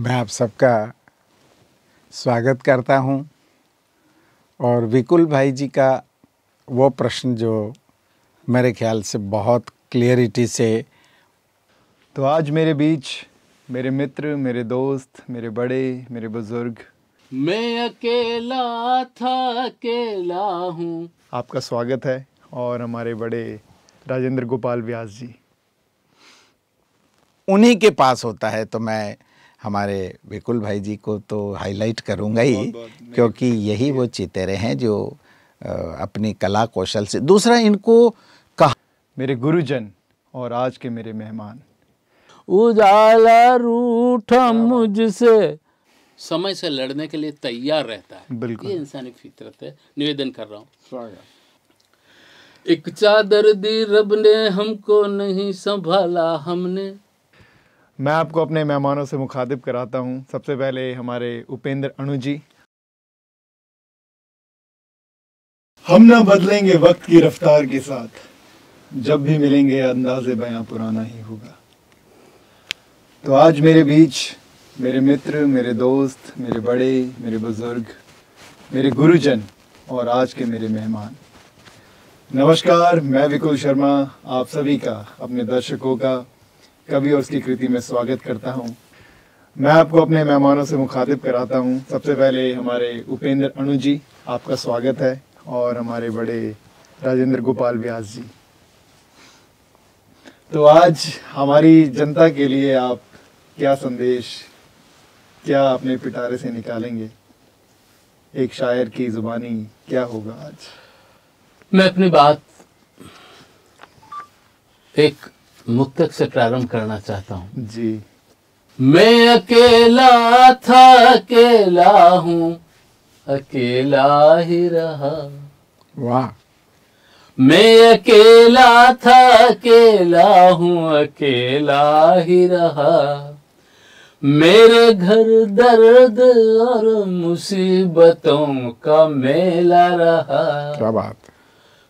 मैं आप सबका स्वागत करता हूँ। और विकुल भाई जी का वो प्रश्न जो मेरे ख्याल से बहुत क्लियरिटी से। तो आज मेरे बीच मेरे मित्र मेरे दोस्त मेरे बड़े मेरे बुज़ुर्ग। मैं अकेला था अकेला हूँ। आपका स्वागत है और हमारे बड़े राजेंद्र गोपाल व्यास जी। उन्हीं के पास होता है तो मैं हमारे विकुल भाई जी को तो हाईलाइट करूँगा ही क्योंकि यही वो चितेरे हैं जो अपनी कला कौशल से दूसरा इनको कहा मेरे गुरुजन और आज के मेरे मेहमान। उजाला रूठा मुझसे। समय से लड़ने के लिए तैयार रहता है। बिल्कुल। ये इंसानी फितरत है। निवेदन कर रहा हूँ। एक चादर दी रब ने हमको नहीं संभाला हमने। मैं आपको अपने मेहमानों से मुखातिब कराता हूँ। सबसे पहले हमारे उपेंद्र अणु जी। हम ना बदलेंगे वक्त की रफ्तार के साथ। जब भी मिलेंगे, अंदाज़े बयां पुराना ही होगा। तो आज मेरे बीच मेरे मित्र, मेरे दोस्त, मेरे बड़े, मेरे बुज़ुर्ग, मेरे गुरुजन और आज के मेरे मेहमान। नमस्कार, मैं विकुल शर्मा, आप सभी का, अपने दर्शकों का कवि और उसकी कृति में स्वागत करता हूँ। मैं आपको अपने मेहमानों से मुखातिब कराता हूँ। सबसे पहले हमारे उपेंद्र अणु जी, आपका स्वागत है और हमारे बड़े राजेंद्र गोपाल व्यास जी। तो आज हमारी जनता के लिए आप क्या संदेश, क्या अपने पिटारे से निकालेंगे? एक शायर की जुबानी क्या होगा आज? मैं अपनी बात एक मुक्तक से प्रारंभ करना चाहता हूँ। जी। मैं अकेला था अकेला हूँ अकेला ही रहा। वाह। मैं अकेला था अकेला हूँ अकेला ही रहा। मेरे घर दर्द और मुसीबतों का मेला रहा। क्या बात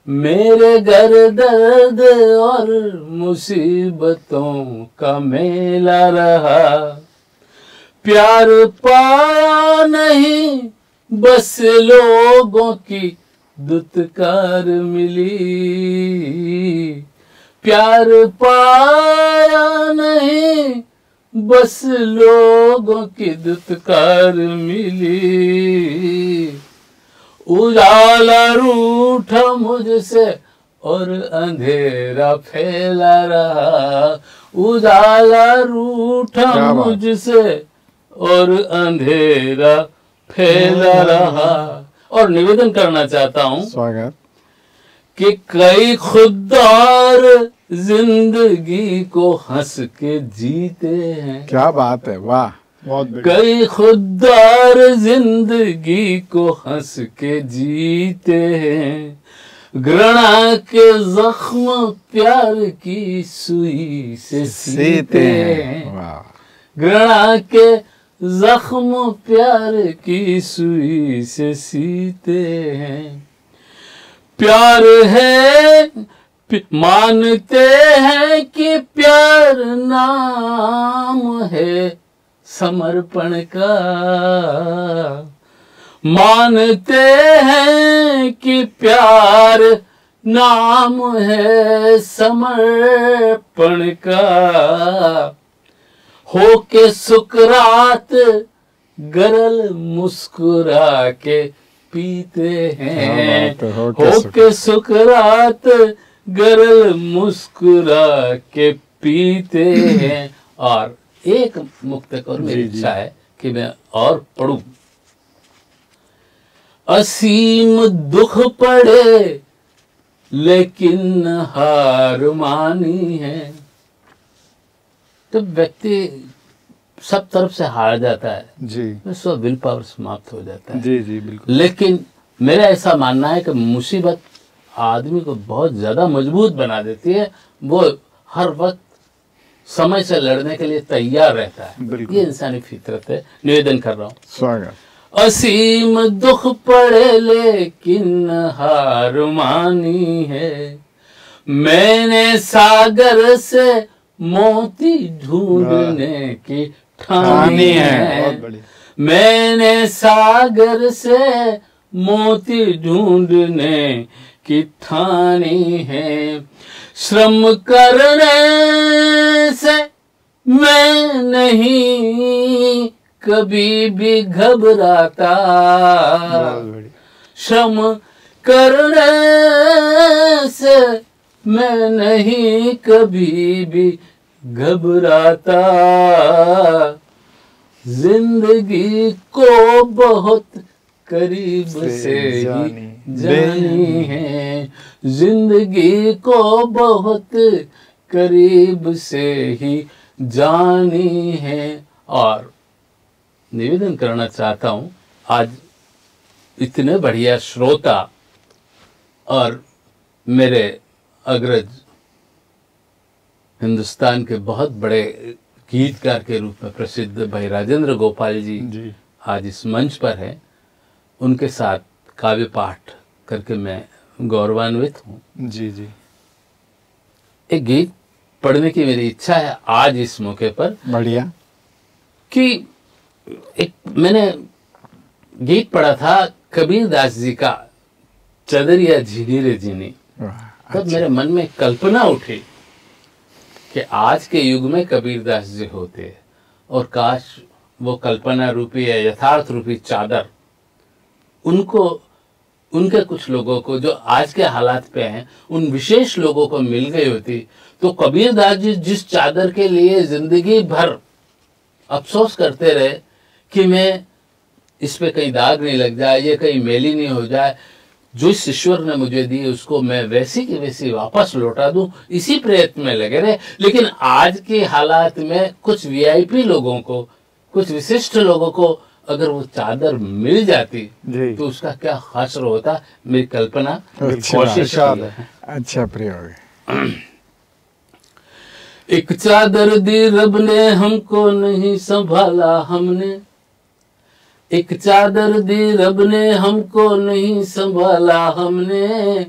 मेरे घर दर्द और मुसीबतों का मेला रहा। प्यार पाया नहीं, बस लोगों की दुत्कार मिली। प्यार पाया नहीं, बस लोगों की दुत्कार मिली। उजाला रूठा मुझसे और अंधेरा फैला रहा। उजाला रूठा। मुझसे और अंधेरा फैला रहा। और निवेदन करना चाहता हूँ स्वागत। कि कई खुददार ज़िंदगी को हंस के जीते हैं। क्या बात है वाह। कई खुददार ज़िंदगी को हंस के जीते हैं। घृणा के जख्म प्यार की सुई से सीते हैं। घृणा के जख्म प्यार की सुई से सीते हैं। प्यार है मानते हैं कि प्यार नाम है। समर्पण का। मानते हैं कि प्यार नाम है समर्पण का। हो के सुकरात गरल मुस्कुरा के पीते हैं। हो के हो के सुकरात। गरल मुस्कुरा के पीते हैं। और एक मुक्तक और मेरी। इच्छा है कि मैं और पढ़ू। असीम दुख पड़े लेकिन हार मानी है। जब व्यक्ति सब तरफ़ से हार जाता है जी। तो उसका विल पावर समाप्त हो जाता है। जी जी बिल्कुल। लेकिन मेरा ऐसा मानना है कि मुसीबत आदमी को बहुत ज़्यादा मज़बूत बना देती है। वो हर वक्त समय से लड़ने के लिए तैयार रहता है। ये इंसानी फितरत है। निवेदन कर रहा हूँ। स्वागत। असीम दुख पड़े लेकिन हार मानी है। मैंने सागर से मोती ढूँढने की ठानी है। मैंने सागर से मोती ढूँढने की ठानी है। श्रम करने से मैं नहीं कभी भी घबराता। श्रम करने से मैं नहीं कभी भी घबराता। ज़िंदगी को बहुत करीब से से जानी। जानी है। ज़िंदगी को बहुत करीब से ही जानी है। और निवेदन करना चाहता हूँ आज इतने बढ़िया श्रोता और मेरे अग्रज हिंदुस्तान के बहुत बड़े गीतकार के रूप में प्रसिद्ध भाई राजेंद्र गोपाल जी जी। आज इस मंच पर है। उनके साथ काव्य पाठ करके मैं गौरवान्वित हूँ। जी जी। एक गीत पढ़ने की मेरी इच्छा है आज इस मौके पर बढ़िया। कि एक मैंने गीत पढ़ा था कबीर दास जी का चदरिया झीनी रे झीनी। तब मेरे मन में कल्पना उठी कि आज के युग में कबीर दास जी होते और काश वो कल्पना रूपी या यथार्थ रूपी चादर उनको उनके कुछ लोगों को जो आज के हालात पे हैं, उन विशेष लोगों को मिल गई होती तो कबीर दास जी जिस चादर के लिए ज़िंदगी भर अफसोस करते रहे कि मैं इस पे कहीं दाग नहीं लग जाए, ये कहीं मेली नहीं हो जाए, जो इस ईश्वर ने मुझे दी, उसको मैं वैसी की वैसी वापस लौटा दूँ, इसी प्रयत्न में लगे रहे। लेकिन आज के हालात में कुछ वीआईपी लोगों को, कुछ विशिष्ट लोगों को अगर वो चादर मिल जाती तो उसका क्या हश्र होता? मेरी कल्पना अच्छी। कोशिश अच्छा प्रयोग एक चादर दी रब ने हमको नहीं संभाला हमने। एक चादर दी रब ने हमको नहीं संभाला हमने।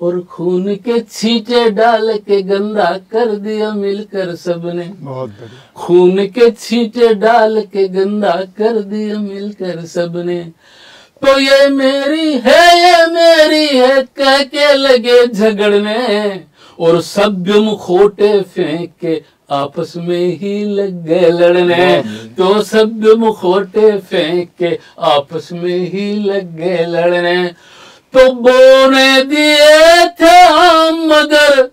और खून के छींटे डाल के गंदा कर दिया मिलकर सबने। बहुत खून के छींटे डाल के गंदा कर दिया मिलकर सबने। तो ये मेरी है ये मेरी है कह के लगे झगड़ने। और सभ्य मुखोटे फेंक के आपस में ही लग गए लड़ने तो सभ्य मुखोटे फेंक के आपस में ही लग गए लड़ने। तो बोने दिए थे हम मगर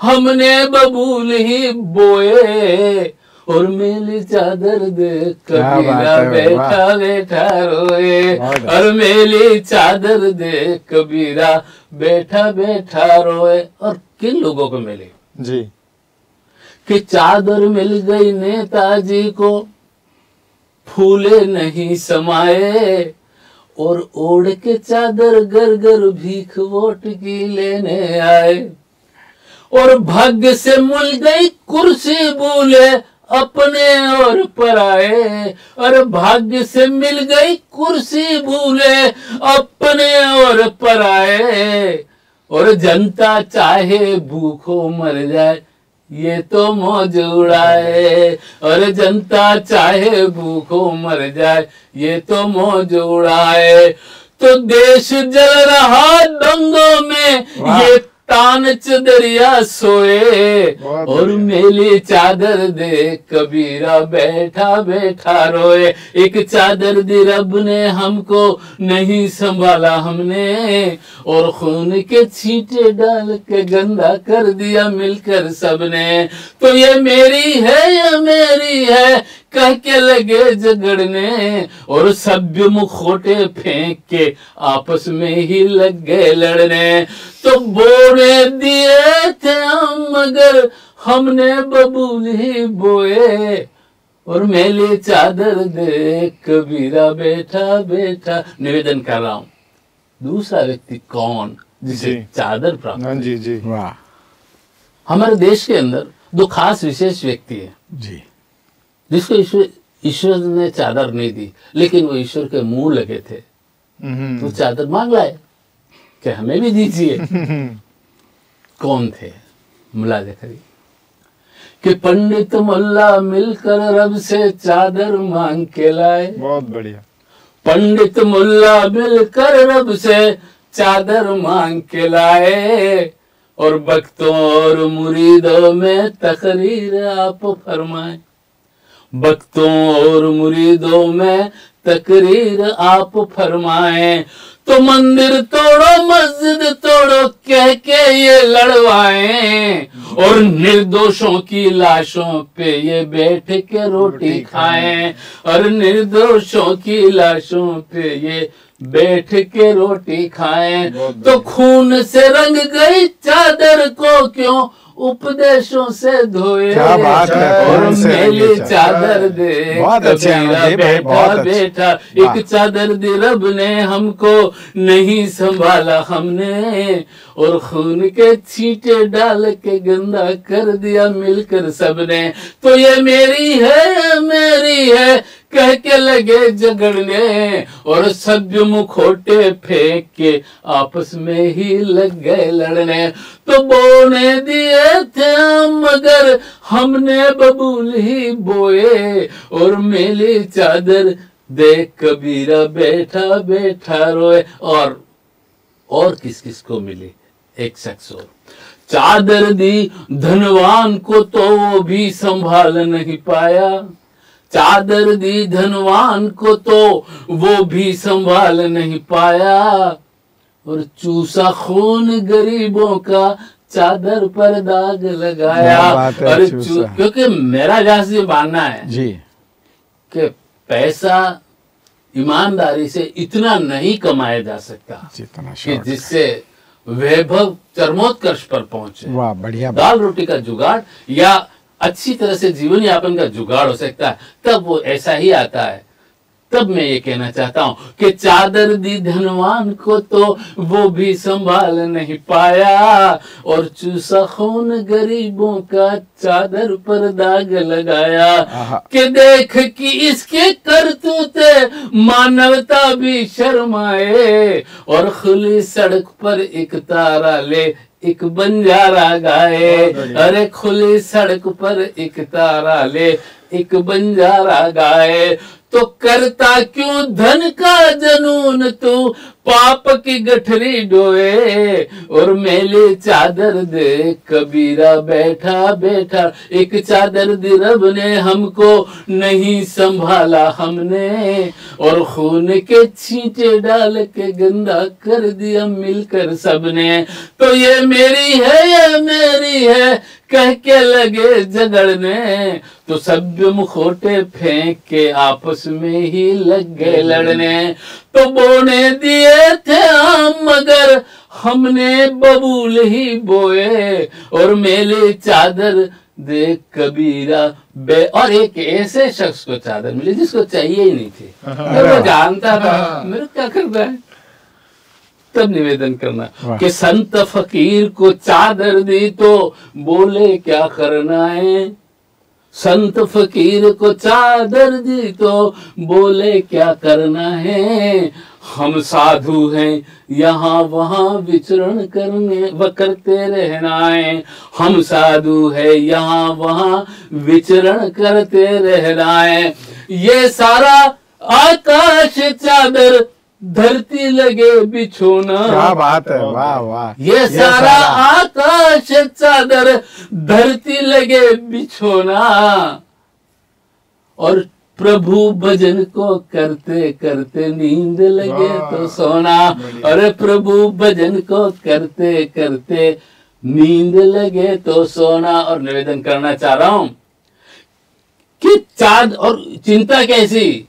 हमने बबूल ही बोए और मेली चादर देख कबीरा बैठा बैठा रोए। और मेली चादर देख कबीरा बैठा बैठा रोए। और किन लोगों को मिली? जी। कि चादर मिल गई नेताजी को फूले नहीं समाये और ओढ़ के चादर गर गर भीख वोट की लेने आए। और भाग्य से मिल गई कुर्सी बोले अपने और पराए। और भाग्य से मिल गई कुर्सी भूले अपने और पराए। और जनता चाहे भूखो मर जाए ये तो मौज उड़ाए और जनता चाहे भूखो मर जाए ये तो मौज उड़ाए। तो देश जल रहा दंगों में ये तान चदरिया सोए और मेली चादर दे कबीरा बैठा बैठा रोए। एक चादर दी रब ने हमको नहीं संभाला हमने और खून के छींटे डाल के गंदा कर दिया मिलकर सबने। तो ये मेरी है या मेरी है कह के लगे झगड़ने और सभ्य मुखोटे फेंक के आपस में ही लग गए लड़ने। तो बोने दिए थे हम मगर हमने बबूल ही बोए और मेली चादर दे कबीरा बैठा बैठा। निवेदन कर रहा हूँ दूसरा व्यक्ति कौन जिसे जी। चादर प्राप्त हाँ जी जी। वाह। हमारे देश के अंदर दो खास विशेष व्यक्ति है। जी। जिसको ईश्वर ईश्वर ने चादर नहीं दी लेकिन वो ईश्वर के मुँह लगे थे। हम्म, तो चादर मांग लाए कि हमें भी दीजिए। कौन थे? मुलाजे करिए कि पंडित मुल्ला मिलकर रब से चादर मांग के लाए। बहुत बढ़िया। पंडित मुल्ला मिलकर रब से चादर मांग के लाए। और भक्तों और मुरीदों में तकरीर आप फरमाए। भक्तों और मुरीदों में तकरीर आप फरमाए तो मंदिर तोड़ो मस्जिद तोड़ो कह के ये लड़वाए। और निर्दोषों की लाशों पे ये बैठ के रोटी खाए। और निर्दोषों की लाशों पे ये बैठ के रोटी खाए। तो खून से रंग गई चादर को क्यों? उपदेशों से धोए क्या बात है, और मेली चादर। दे बहुत अच्छे हैं, कबीरा भाई, बैठा बहुत अच्छे। बैठा एक चादर दी रब ने हमको नहीं संभाला हमने और खून के छींटे डाल के गंदा कर दिया मिलकर सबने तो ये मेरी है मेरी है कह के लगे झगड़ने और सभ्य मुखोटे फेंक के आपस में ही लग गए लड़ने। तो बोने दिए थे मगर हमने बबूल ही बोए और मेली चादर। देख कबीरा बैठा बैठा रोए और और किस किस को मिली? एक शख्स और। चादर दी, धनवान को तो वो भी संभाल नहीं पाया। चादर दी धनवान को तो वो भी संभाल नहीं पाया। और चूसा खून गरीबों का चादर पर दाग लगाया। और क्योंकि मेरा जहाँ से मानना है जी। कि पैसा ईमानदारी से इतना नहीं कमाया जा सकता कि जिससे वैभव चरमोत्कर्ष पर पहुँचे। वाह बढ़िया दाल रोटी का जुगाड़ या अच्छी तरह से जीवन यापन का जुगाड़ हो सकता है। तब वो ऐसा ही आता है। तब मैं ये कहना चाहता हूँ कि चादर दी धनवान को तो वो भी संभाल नहीं पाया। और चूसा खून गरीबों का चादर पर दाग लगाया। कि देख कि इसके करतूते मानवता भी शर्माए। और खुली सड़क पर एक तारा ले एक बंजारा गाए। अरे खुली सड़क पर एक तारा ले एक बंजारा गाए। तो करता क्यों धन का जनून तू? पाप की गठरी डोए और मेले चादर दे। कबीरा बैठा बैठा, एक चादर दी रब ने हमको नहीं संभाला हमने। और खून के छींटे डाल के गंदा कर दिया मिलकर सबने। तो ये मेरी है ये मेरी है? कह के लगे झगड़ने तो सभ्य मुखोटे फेंक के आपस में ही लग गए लड़ने। तो बोने दिए थे हम मगर हमने बबूल ही बोए। और मेले चादर देख कबीरा बे। और एक ऐसे शख्स को चादर मिली जिसको चाहिए ही नहीं थी। मैं वो जानता था मेरे क्या करना है? तब निवेदन करना। कि संत फकीर को चादर दी तो बोले क्या करना है? संत फकीर को चादर दी तो बोले क्या करना है? हम साधु हैं यहाँ वहाँ विचरण करने व करते रहना है। हम साधु है यहाँ वहाँ विचरण करते रहना है। ये सारा आकाश चादर धरती लगे बिछोना। क्या बात है वाह वाह। ये सारा आकाश चादर धरती लगे बिछोना। और प्रभु भजन को करते करते नींद लगे तो सोना। अरे प्रभु भजन को करते करते नींद लगे तो सोना। और निवेदन करना चाह रहा हूँ कि चाद और चिंता कैसी?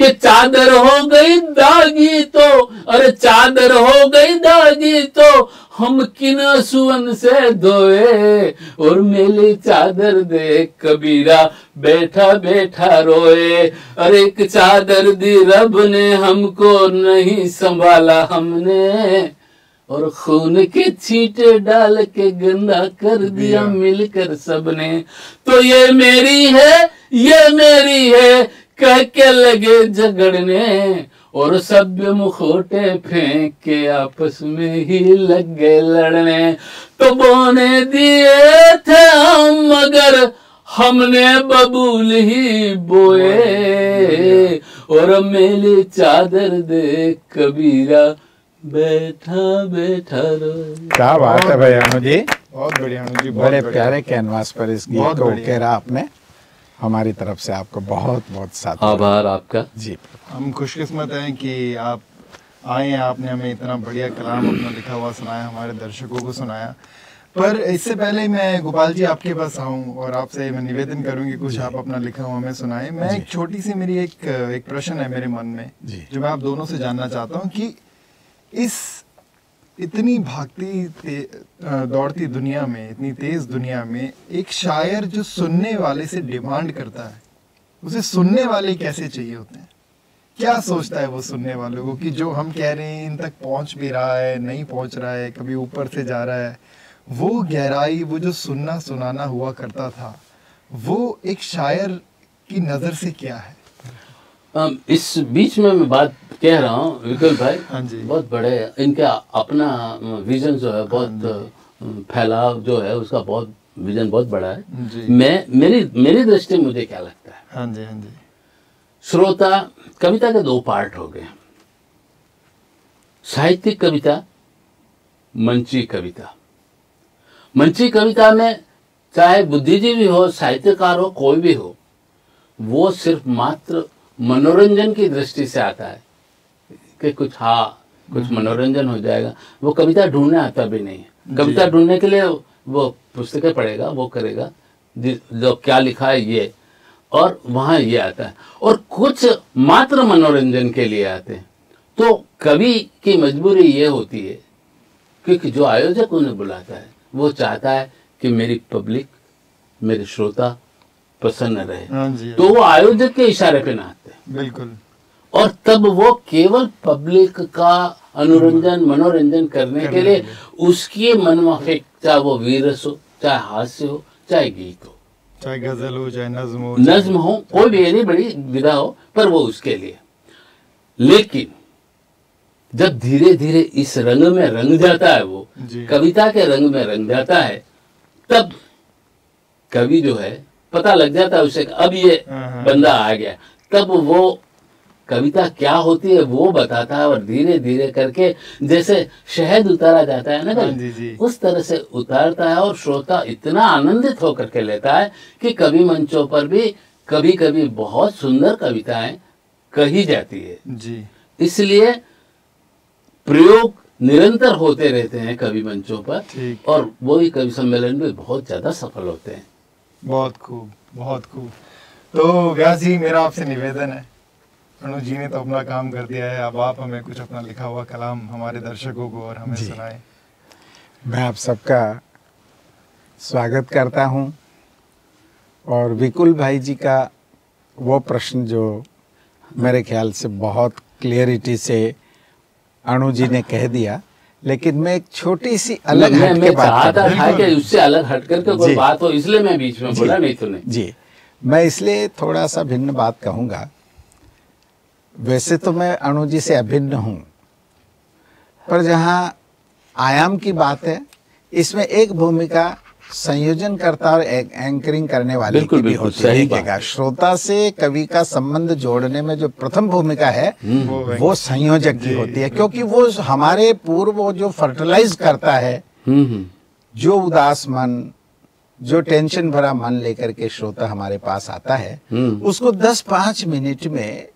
कि चादर हो गई दागी तो अरे चादर हो गई दागी तो हम किन सुवन से धोए और मेली चादर दे कबीरा बैठा बैठा रोए। अरे एक चादर दी रब ने हमको नहीं संभाला हमने और खून के छींटे डाल के गंदा कर दिया। मिलकर सबने। तो ये मेरी है ये मेरी है कह के लगे झगड़ने और सभ्य मुखोटे फेंक के आपस में ही लग गए लड़ने। तो बोने दिए थे हम मगर हमने बबूल ही बोए। और मेली चादर दे कबीरा बैठा बैठा रो क्या बात है भाई अनु जी बहुत बढ़िया अनु जी बड़े प्यारे कैनवास पर इस गीत बहुत को। उकेरा आपने। हमारी तरफ़ से आपको बहुत बहुत साथ। आभार आपका। जी। हम खुशकिस्मत हैं कि आप आए हैं आपने हमें इतना बढ़िया कलाम अपना लिखा हुआ सुनाया हमारे दर्शकों को सुनाया। पर इससे पहले मैं गोपाल जी आपके पास आऊँ और आपसे मैं निवेदन करूँ कि कुछ आप अपना लिखा हुआ हमें सुनाएँ। मैं एक छोटी सी मेरी एक एक प्रश्न है मेरे मन में जी। जो मैं आप दोनों से जानना चाहता हूँ कि इस इतनी भागती दौड़ती दुनिया में, इतनी तेज दुनिया में, एक शायर जो सुनने वाले से डिमांड करता है, उसे सुनने वाले कैसे चाहिए होते हैं? क्या सोचता है वो सुनने वालों को कि जो हम कह रहे हैं, इन तक पहुँच भी रहा है, नहीं पहुँच रहा है, कभी ऊपर से जा रहा है, वो गहराई, वो जो सुनना सुनाना हुआ करता था, वो एक शायर की नज़र से क्या है? इस बीच में मैं बात कह रहा हूँ विकल भाई हाँ जी। बहुत बड़े इनका अपना विजन जो है बहुत फैलाव जो है उसका बहुत विजन बहुत बड़ा है। मैं मेरी मेरी दृष्टि में मुझे क्या लगता है? हाँ जी हाँ जी। श्रोता कविता के दो पार्ट हो गए। साहित्यिक कविता मंची कविता। मंची कविता में चाहे बुद्धिजीवी हो साहित्यकार हो कोई भी हो वो सिर्फ़ मात्र मनोरंजन की दृष्टि से आता है। कि कुछ हाँ कुछ मनोरंजन हो जाएगा। वो कविता ढूँढने आता भी नहीं है। कविता ढूँढने के लिए वो पुस्तकें पढ़ेगा वो करेगा जो क्या लिखा है ये और वहाँ ये आता है। और कुछ मात्र मनोरंजन के लिए आते हैं। तो कवि की मजबूरी ये होती है क्योंकि जो आयोजक उन्हें बुलाता है वो चाहता है कि मेरी पब्लिक मेरे श्रोता प्रसन्न रहे। हाँ तो वो आयोजक के इशारे पे नाचते हैं। बिल्कुल। और तब वो केवल पब्लिक का अनुरंजन मनोरंजन करने के लिए उसकी मनमाफिक चाहे वो वीरस हो चाहे हास्य हो चाहे गीत हो। चाहे गज़ल हो चाहे नज्म हो नज्म हो कोई भी यानी बड़ी विधा हो पर वो उसके लिए। लेकिन जब धीरे धीरे इस रंग में रंग जाता है वो कविता के रंग में रंग जाता है तब कवि जो है पता लग जाता है उसे अब ये हाँ, हाँ। बंदा आ गया। तब वो कविता क्या होती है वो बताता है और धीरे धीरे करके जैसे शहद उतारा जाता है ना हाँ कभी, जी, जी। उस तरह से उतारता है और श्रोता इतना आनंदित होकर के लेता है कि कवि मंचों पर भी कभी कभी बहुत सुंदर कविताएँ कही जाती है। जी। इसलिए प्रयोग निरंतर होते रहते हैं कवि मंचों पर और वो वही कवि सम्मेलन में बहुत ज़्यादा सफल होते हैं। बहुत खूब बहुत खूब। तो व्यास जी मेरा आपसे निवेदन है अनु जी ने तो अपना काम कर दिया है। अब आप हमें कुछ अपना लिखा हुआ कलाम हमारे दर्शकों को और हमें। सुनाए। मैं आप सबका स्वागत करता हूँ और विकुल भाई जी का वो प्रश्न जो मेरे ख्याल से बहुत क्लियरिटी से अणु जी ने कह दिया लेकिन मैं एक छोटी सी अलग मैं, हट मैं के बात कर था कि उससे अलग हट करके कोई बात हो इसलिए मैं बीच में बोला नहीं तूने जी। मैं इसलिए थोड़ा सा भिन्न बात कहूँगा वैसे तो मैं अणु जी से अभिन्न हूँ पर जहाँ आयाम की बात है इसमें एक भूमिका संयोजन करता और एक एंकरिंग करने वाले बिल्कुल, की भी बिल्कुल, होती है। श्रोता से कवि का संबंध जोड़ने में जो प्रथम भूमिका है वो वो संयोजक की होती है क्योंकि वो हमारे पूर्व वो जो फर्टिलाइज करता है हम्म हम्म। जो उदास मन जो टेंशन भरा मन लेकर के श्रोता हमारे पास आता है हम्म। उसको 10-5 मिनट में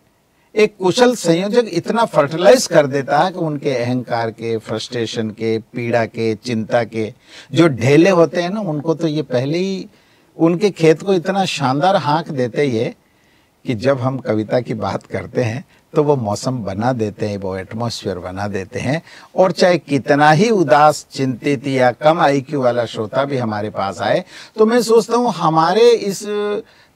एक कुशल संयोजक इतना फर्टिलाइज कर देता है कि उनके अहंकार के फ्रस्ट्रेशन के, पीड़ा के, चिंता के जो ढेले होते हैं ना, उनको तो ये पहले ही उनके खेत को इतना शानदार हाँक देते है कि जब हम कविता की बात करते हैं तो वो मौसम बना देते हैं, वो एटमॉस्फेयर बना देते हैं। और चाहे कितना ही उदास, चिंतित या कम आईक्यू वाला श्रोता भी हमारे पास आए तो मैं सोचता हूँ हमारे इस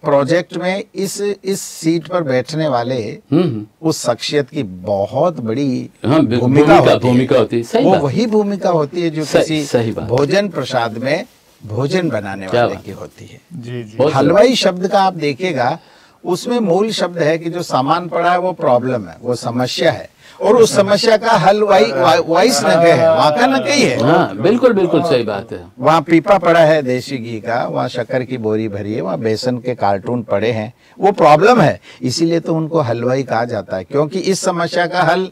प्रोजेक्ट में इस इस सीट पर बैठने वाले हम्म, हम्म। उस शख्सियत की बहुत बड़ी हाँ, भूमिका- होती है। भूमिका होती है, सही वो बात। वही भूमिका होती है जो सही- किसी सही भोजन प्रसाद में भोजन बनाने वाले की होती है। जी जी। हलवाई शब्द का आप देखेगा उसमें मूल शब्द है कि जो सामान पड़ा है वो प्रॉब्लम है वो समस्या है। और उस समस्या का हल वाई वाइस नगे है वहाँ का नगे ही है। हाँ बिल्कुल बिल्कुल सही बात है। वहाँ पीपा पड़ा है देशी घी का वहाँ शक्कर की बोरी भरी है वहाँ बेसन के कार्टून पड़े हैं। वो प्रॉब्लम है इसीलिए तो उनको हलवाई कहा जाता है क्योंकि इस समस्या का हल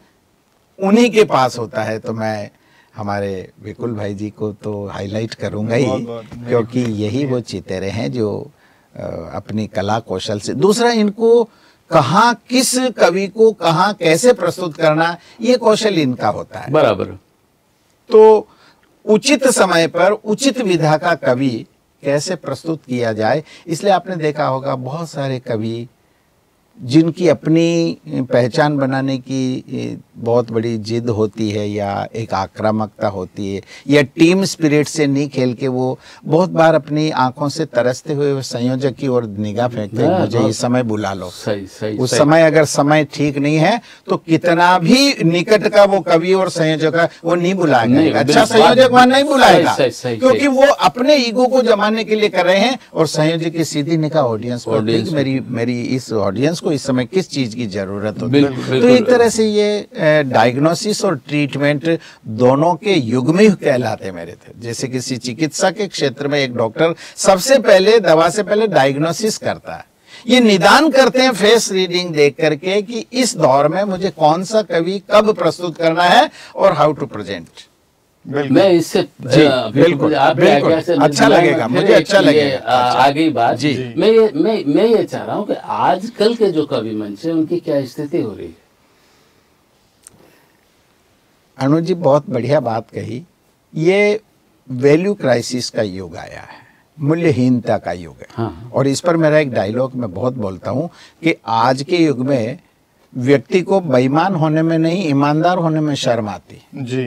उन्हीं के पास होता है। तो मैं हमारे विकुल भाई जी को तो हाईलाइट करूँगा ही क्योंकि यही वो चितेरे हैं जो अपनी कला कौशल से दूसरा इनको कहाँ किस कवि को कहा कैसे प्रस्तुत करना ये कौशल इनका होता है। बराबर। तो उचित समय पर उचित विधा का कवि कैसे प्रस्तुत किया जाए इसलिए आपने देखा होगा बहुत सारे कवि जिनकी अपनी पहचान बनाने की बहुत बड़ी जिद होती है या एक आक्रामकता होती है या टीम स्पिरिट से नहीं खेल के वो बहुत बार अपनी आँखों से तरसते हुए संयोजक की ओर निगाह फेंकते हैं हाँ, मुझे इस समय बुला लो। सही सही उस सही। समय अगर समय ठीक नहीं है तो कितना भी निकट का वो कवि और संयोजक है वो नहीं बुलाएगा। अच्छा संयोजक वहाँ नहीं बुलाएगा क्योंकि वो अपने ईगो को जमाने के लिए कर रहे हैं और संयोजक की सीधी निकाह ऑडियंस मेरी मेरी इस ऑडियंस को इस समय किस चीज़ की ज़रूरत होती है तो एक तरह से ये डायग्नोसिस और ट्रीटमेंट दोनों के युग में कहलाते मेरे थे। जैसे किसी चिकित्सा के क्षेत्र में एक डॉक्टर सबसे पहले दवा से पहले डायग्नोसिस करता है। ये निदान करते हैं फेस रीडिंग देख करके कि इस दौर में मुझे कौन सा कवि कब प्रस्तुत करना है और हाउ टू प्रेजेंट मैं इससे बिल्कुल, से अच्छा लगेगा, मुझे अच्छा लगेगा। अच्छा। आ गई बात। जी। मैं ये मैं मैं ये चाह रहा हूँ कि आजकल के जो कवि मंच है उनकी क्या स्थिति हो रही है? अनु जी बहुत बढ़िया बात कही। ये वैल्यू क्राइसिस का युग आया है मूल्यहीनता का युग है। हाँ। और इस पर मेरा एक डायलॉग मैं बहुत बोलता हूँ कि आज के युग में व्यक्ति को बेईमान होने में नहीं ईमानदार होने में शर्म आती जी।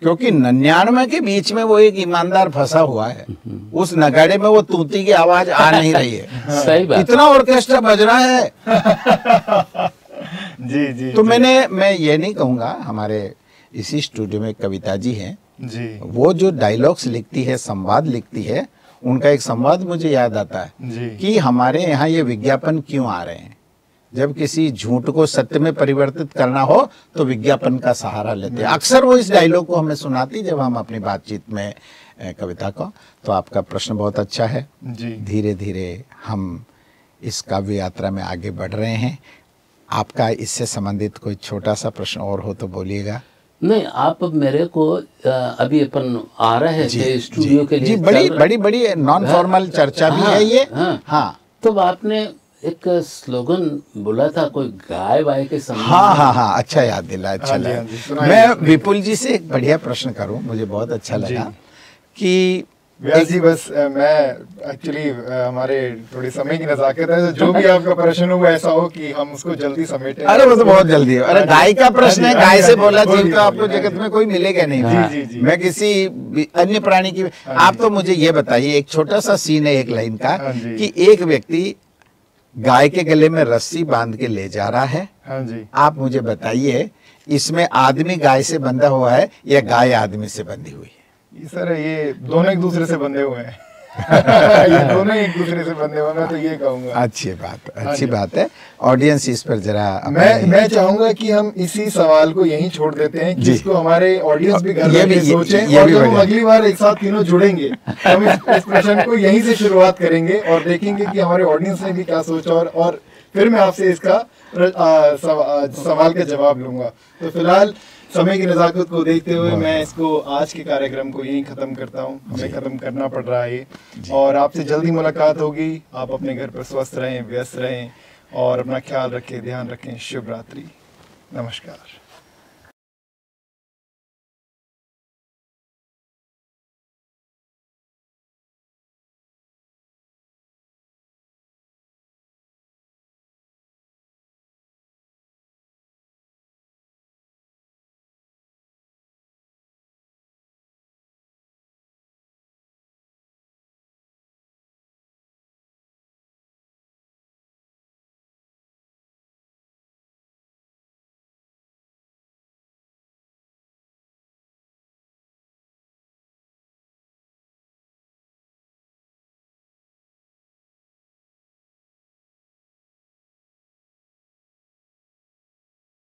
क्योंकि नन्यानवे के बीच में वो एक ईमानदार फंसा हुआ है। उस नगाड़े में वो तूती की आवाज़ आ नहीं रही है। सही बात। इतना ऑर्केस्ट्रा बज रहा है। जी जी तो जी, मैंने मैं ये नहीं कहूँगा हमारे इसी स्टूडियो में कविता जी हैं। जी। वो जो डायलॉग्स लिखती है संवाद लिखती है उनका एक संवाद मुझे याद आता है जी। कि हमारे यहाँ ये विज्ञापन क्यों आ रहे हैं? जब किसी झूठ को सत्य में परिवर्तित करना हो तो विज्ञापन का सहारा लेते हैं। अक्सर वो इस डायलॉग को हमें सुनाती जब हम अपनी बातचीत में कविता को। तो आपका प्रश्न बहुत अच्छा है। जी। धीरे धीरे हम इस काव्य यात्रा में आगे बढ़ रहे हैं। आपका इससे संबंधित कोई छोटा सा प्रश्न और हो तो बोलिएगा। नहीं आप मेरे को अभी अपन आ रहे थे स्टूडियो के लिए जी बड़ी बड़ी बड़ी नॉन फॉर्मल चर्चा भी हाँ, है ये। हाँ। हाँ। तो आपने एक स्लोगन बोला था कोई गाय वाय के संबंध हाँ हाँ हाँ अच्छा याद दिला अच्छा हाँ जी, लगा। हाँ जी। मैं विपुल जी से एक बढ़िया प्रश्न करूँ मुझे बहुत अच्छा लगा कि व्यास जी बस मैं एक्चुअली हमारे थोड़ी समय की नजाकत है तो जो भी आपका प्रश्न हो ऐसा हो कि हम उसको जल्दी समेटे। अरे वो तो बहुत जल्दी है। अरे गाय का प्रश्न है हाँ गाय हाँ से बोला जीव तो आपको जगत में कोई मिलेगा नहीं। जी, जी, जी। मैं किसी अन्य प्राणी की आप तो मुझे ये बताइए एक छोटा सा सीन है एक लाइन का हाँ जी। कि एक व्यक्ति गाय के गले में रस्सी बाँध के ले जा रहा है। हाँ जी। आप मुझे बताइए इसमें आदमी गाय से बंधा हुआ है या गाय आदमी से बंधी हुई है? सर ये दोनों एक दूसरे से बंधे हुए हैं। ये दोनों एक दूसरे से बंधे हुए मैं तो ये कहूँगा। अच्छी बात हाँ अच्छी बात है। ऑडियंस इस पर जरा मैं मैं चाहूँगा कि हम इसी सवाल को यहीं छोड़ देते हैं। जिसको हमारे ऑडियंस भी घर ये- सोचें और जब हम अगली बार एक साथ तीनों जुड़ेंगे हम इस, प्रश्न को यहीं से शुरुआत करेंगे और देखेंगे कि हमारे ऑडियंस ने भी क्या सोचा और और फिर मैं आपसे इसका सवाल का जवाब लूँगा। तो फ़िलहाल समय की नज़ाकत को देखते हुए मैं इसको आज के कार्यक्रम को यही खत्म करता हूँ। हमें खत्म करना पड़ रहा है ये। और आपसे जल्दी मुलाकात होगी। आप अपने घर पर स्वस्थ रहें व्यस्त रहें और अपना ख्याल रखें ध्यान रखें। शुभ रात्रि। नमस्कार।